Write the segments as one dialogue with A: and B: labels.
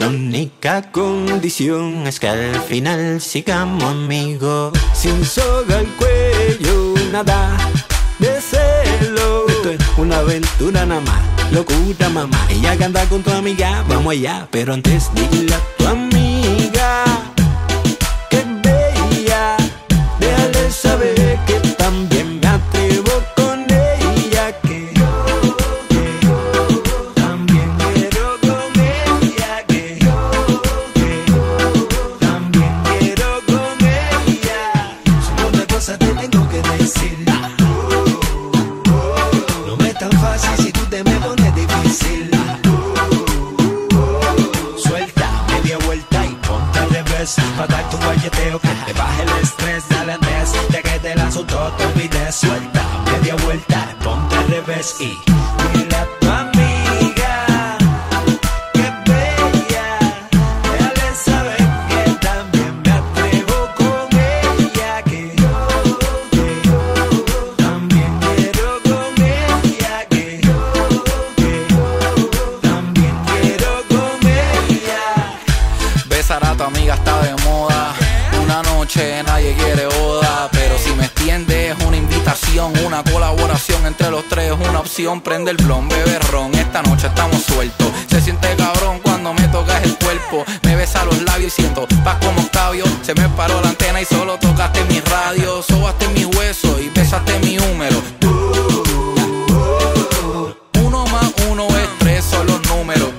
A: La única condición es que al final sigamos amigos. Sin soga al cuello, nada de celo. Esto es una aventura nada más, locura mamá. Ella canta con tu amiga, vamos allá. Pero antes dile a tu amiga que bella. Déjale saber ponte al revés. Pa' dar tu guayeteo que te baje el estrés. Dale antes de que te lanzo todo te olvides. Suelta media vuelta, ponte al revés y
B: noche nadie quiere boda. Pero si me extiendes una invitación, una colaboración entre los tres, una opción. Prende el blon, bebe ron. Esta noche estamos sueltos. Se siente cabrón cuando me tocas el cuerpo. Me besa los labios y siento paz como Octavio. Se me paró la antena y solo tocaste mi radio. Sobaste mis huesos y besaste mi húmero. Uno más uno es tres, son los números.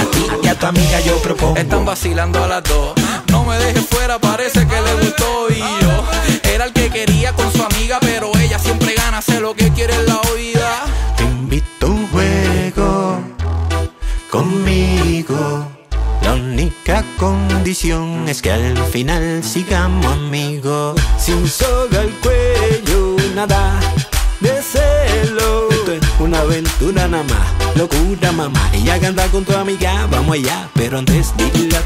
A: A ti y a tu amiga yo propongo.
B: Están vacilando a las dos. No me dejes fuera, parece que le gustó. Y yo era el que quería con su amiga, pero ella siempre gana, sé lo que quiere en la oída.
A: Te invito a un juego conmigo. La única condición es que al final sigamos amigos. Sin soga al cuello, nada de celo. Esto es una aventura nada más, locura mamá. Ella canta con tu amiga, vamos allá. Pero antes dile a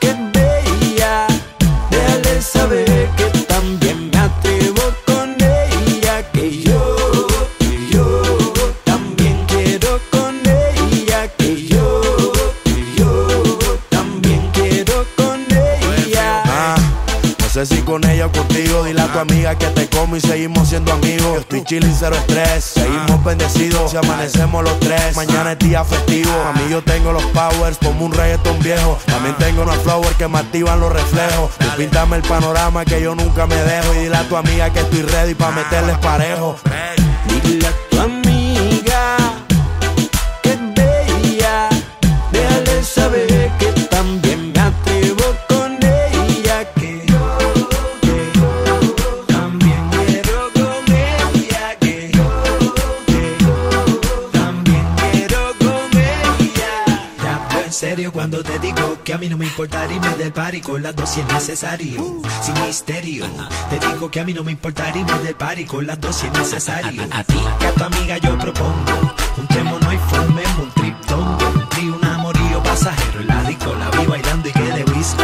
A: que es bella. Déjale saber
C: sé si con ella o contigo. Dile a tu amiga que te como y seguimos siendo amigos. Yo estoy chilling, cero estrés. Seguimos bendecidos. Si amanecemos los tres, mañana es día festivo. A mí yo tengo los powers como un reggaeton viejo. También tengo unos flowers que me activan los reflejos. Píntame el panorama que yo nunca me dejo. Y dile a tu amiga que estoy ready para meterles parejo.
A: Dile cuando te digo que a mí no me importa irme del party con las dos si es necesario. Sin misterio. Te digo que a mí no me importa irme del party con las dos si es necesario. A, ti, que a tu amiga yo propongo. Juntémonos y formemos un triptongo. Un tri, un amorío pasajero. En la disco la vi bailando y que de whisky.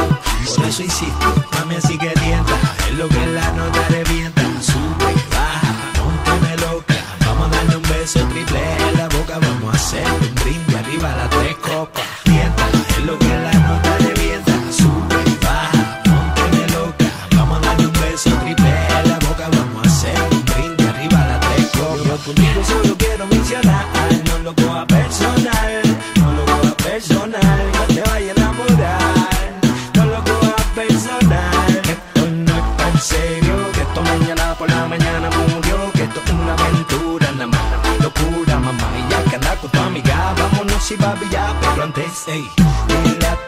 A: Por eso insisto, mami así que tienta. Es lo que la nota revienta. Sube, baja, pónteme loca. Vamos a darle un beso triple en la boca. Vamos a hacer un brindis Vámonos y papi ya. Pero antes, ey. Dile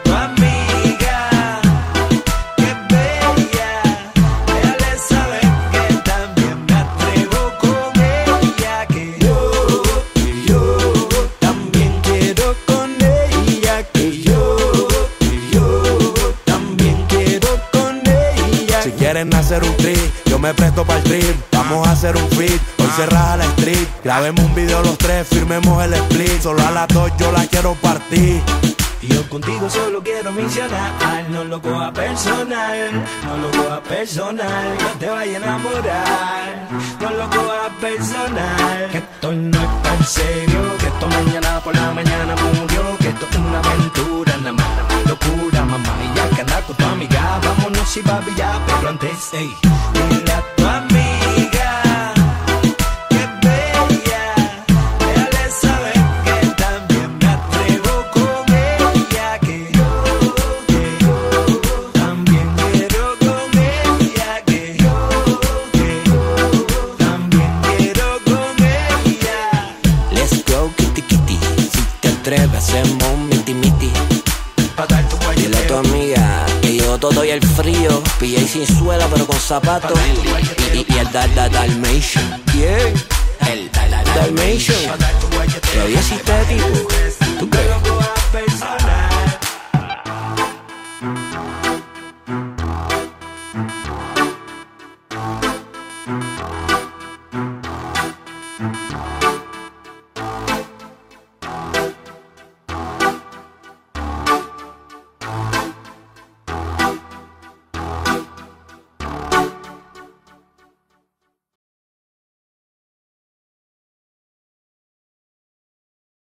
C: Quieren hacer un trip, yo me presto para el trip. Vamos a hacer un fit, hoy se raja la street. Grabemos un video los tres, firmemos el split. Solo a las dos yo la quiero partir.
A: Y yo contigo solo quiero mencionar, no lo coja personal, no lo coja personal, que te vaya a enamorar, no lo coja personal, que esto no es tan serio, que esto mañana por la mañana murió, que esto es una aventura, nada más, locura, mamá, y ya que anda con tu amiga, vámonos y papi antes, ey. Dile a tu amiga que bella, déjale saber que también me atrevo con ella, que yo, que yo también quiero con ella, que yo, que yo también quiero con ella.
D: Let's go, kitty kitty. Si te atreves, hacemos todo y el frío. Pillé sin suela, pero con zapatos. Y, el da, da, Dalmatian. ¿Quién? El
A: tu guayeteo.
D: Todavía existe tipo. ¿Tú crees?